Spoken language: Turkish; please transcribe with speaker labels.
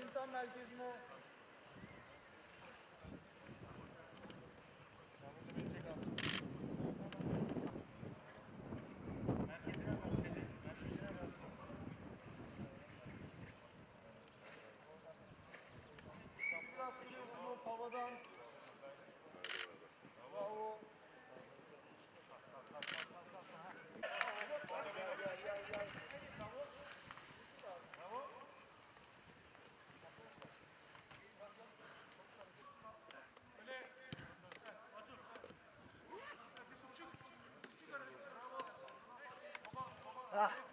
Speaker 1: Dediğim tam merkezine o. Biraz biliyorsun o pavadan. 아.